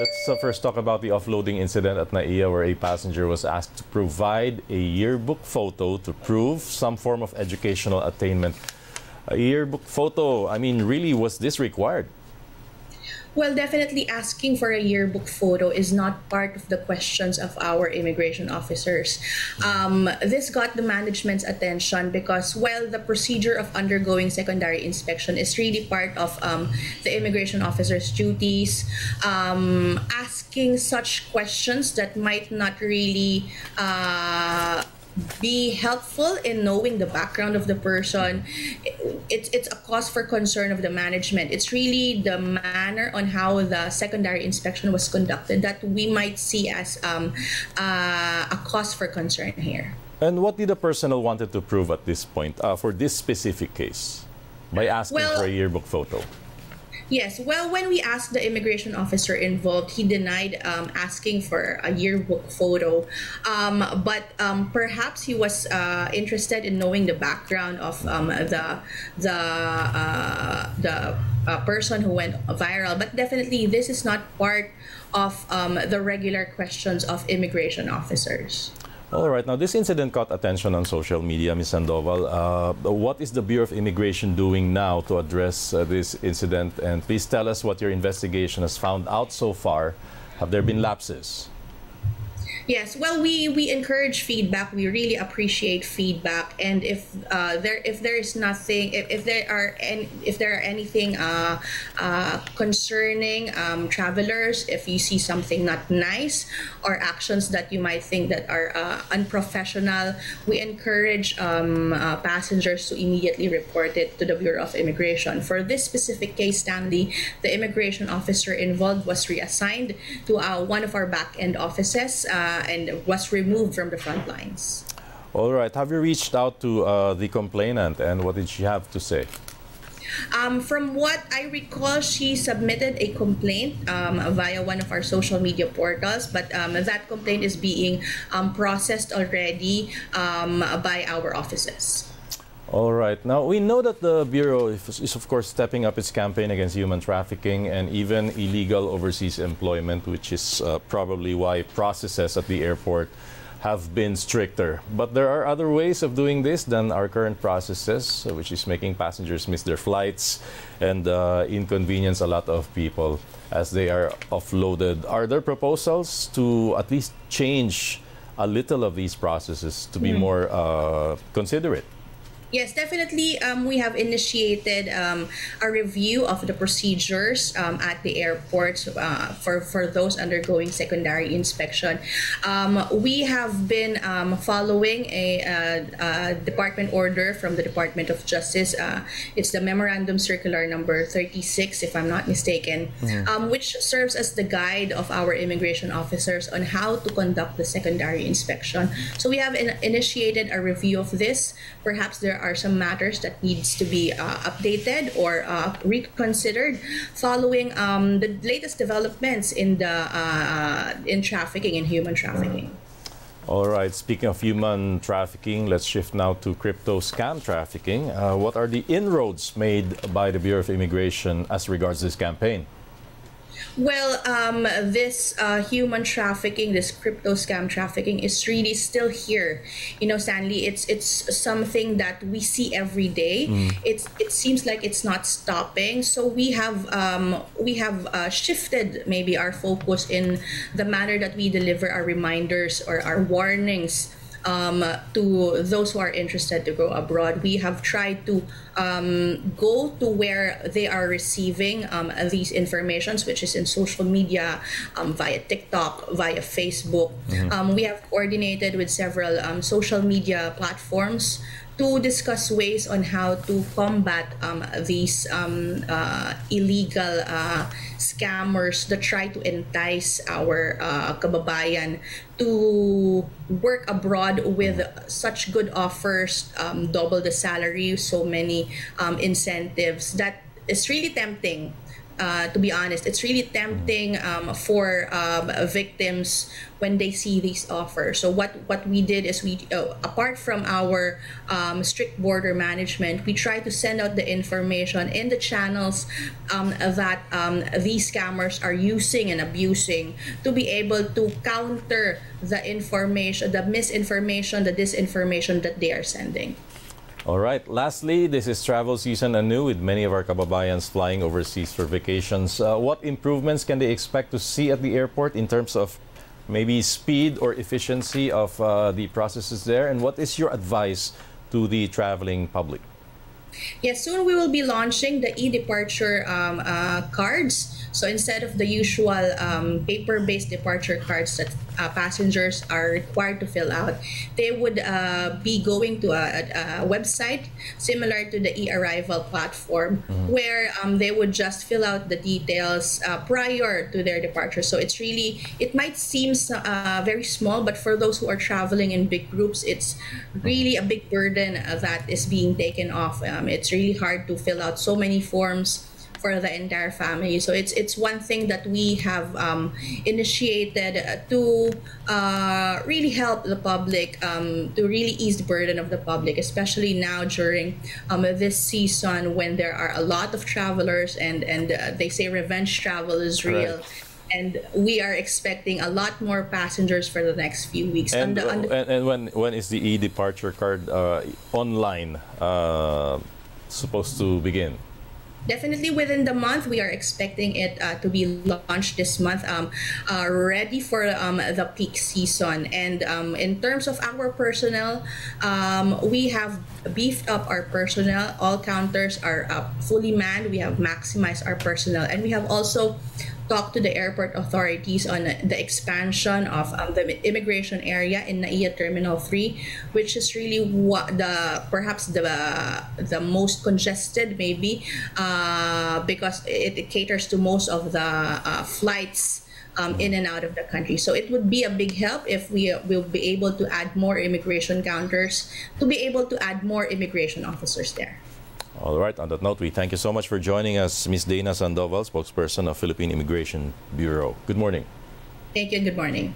Let's uh, first talk about the offloading incident at NAIA where a passenger was asked to provide a yearbook photo to prove some form of educational attainment. A yearbook photo, I mean, really, was this required? Well, definitely asking for a yearbook photo is not part of the questions of our immigration officers. Um, this got the management's attention because, while the procedure of undergoing secondary inspection is really part of um, the immigration officer's duties, um, asking such questions that might not really uh, be helpful in knowing the background of the person. It's it's a cause for concern of the management. It's really the manner on how the secondary inspection was conducted that we might see as um, uh, a cause for concern here. And what did the personnel wanted to prove at this point uh, for this specific case by asking well, for a yearbook photo? Yes. Well, when we asked the immigration officer involved, he denied um, asking for a yearbook photo. Um, but um, perhaps he was uh, interested in knowing the background of um, the the uh, the uh, person who went viral. But definitely, this is not part of um, the regular questions of immigration officers. All right. Now, this incident caught attention on social media, Ms. Sandoval. Uh, what is the Bureau of Immigration doing now to address uh, this incident? And please tell us what your investigation has found out so far. Have there been lapses? Yes, well, we we encourage feedback. We really appreciate feedback, and if uh, there if there is nothing, if, if there are any, if there are anything uh, uh, concerning um, travelers, if you see something not nice or actions that you might think that are uh, unprofessional, we encourage um, uh, passengers to immediately report it to the Bureau of Immigration. For this specific case, Stanley, the immigration officer involved was reassigned to uh, one of our back end offices uh, and was removed from the front lines. All right. Have you reached out to uh, the complainant and what did she have to say? Um, from what I recall, she submitted a complaint um, via one of our social media portals, but um, that complaint is being um, processed already um, by our offices. All right. Now, we know that the Bureau is, of course, stepping up its campaign against human trafficking and even illegal overseas employment, which is uh, probably why processes at the airport have been stricter. But there are other ways of doing this than our current processes, which is making passengers miss their flights and uh, inconvenience a lot of people as they are offloaded. Are there proposals to at least change a little of these processes to be mm. more uh, considerate? Yes, definitely. Um, we have initiated um, a review of the procedures um, at the airports uh, for, for those undergoing secondary inspection. Um, we have been um, following a, department order from the Department of Justice. Uh, it's the Memorandum Circular number 36, if I'm not mistaken, mm-hmm. which serves as the guide of our immigration officers on how to conduct the secondary inspection. So we have in, initiated a review of this. Perhaps there are some matters that needs to be uh, updated or uh, reconsidered following um, the latest developments in the uh, in trafficking and human trafficking. All right. Speaking of human trafficking, let's shift now to crypto scam trafficking. Uh, what are the inroads made by the Bureau of Immigration as regards this campaign? Well, um, this uh, human trafficking, this crypto scam trafficking, is really still here. You know, Stanley, it's it's something that we see every day. Mm. It's it seems like it's not stopping. So we have um, we have uh, shifted maybe our focus in the manner that we deliver our reminders or our warnings um, to those who are interested to go abroad. We have tried to um, go to where they are receiving um, these informations, which is in social media, um, via TikTok, via Facebook. Mm-hmm. Um, we have coordinated with several um, social media platforms to discuss ways on how to combat um, these um, uh, illegal uh, scammers that try to entice our uh, kababayan to work abroad with such good offers, um, double the salary, so many um, incentives. That is really tempting uh, to be honest, it's really tempting um, for um, victims when they see these offers. So what what we did is we uh, apart from our um, strict border management, we try to send out the information in the channels um, that um, these scammers are using and abusing to be able to counter the information, the misinformation, the disinformation that they are sending. All right. Lastly, this is travel season anew with many of our kababayans flying overseas for vacations. Uh, what improvements can they expect to see at the airport in terms of maybe speed or efficiency of uh, the processes there? And what is your advice to the traveling public? Yes, soon we will be launching the e-departure um, uh, cards. So instead of the usual um, paper-based departure cards that uh, passengers are required to fill out, they would uh, be going to a, a, website similar to the e-arrival platform mm-hmm. where um, they would just fill out the details uh, prior to their departure. So it's really, it might seem uh, very small, but for those who are traveling in big groups, it's really a big burden that is being taken off. Um, it's really hard to fill out so many forms for the entire family. So it's it's one thing that we have um, initiated to uh, really help the public um, to really ease the burden of the public, especially now during um, this season when there are a lot of travelers and and uh, they say revenge travel is real. Right and we are expecting a lot more passengers for the next few weeks. And, the, the and, and, when when is the e departure card uh, online uh, supposed to begin? Definitely within the month we are expecting it uh, to be launched this month um, uh, ready for um, the peak season. And um, in terms of our personnel um, we have beefed up our personnel. All counters are uh, fully manned. We have maximized our personnel. And we have also talked to the airport authorities on the expansion of um, the immigration area in NAIA Terminal 3, which is really what the perhaps the the most congested maybe uh, because it, it, caters to most of the uh, flights um, in and out of the country. So it would be a big help if we will be able to add more immigration counters to be able to add more immigration officers there. All right. On that note, we thank you so much for joining us, Ms. Dana Sandoval, spokesperson of Philippine Immigration Bureau. Good morning. Thank you and good morning.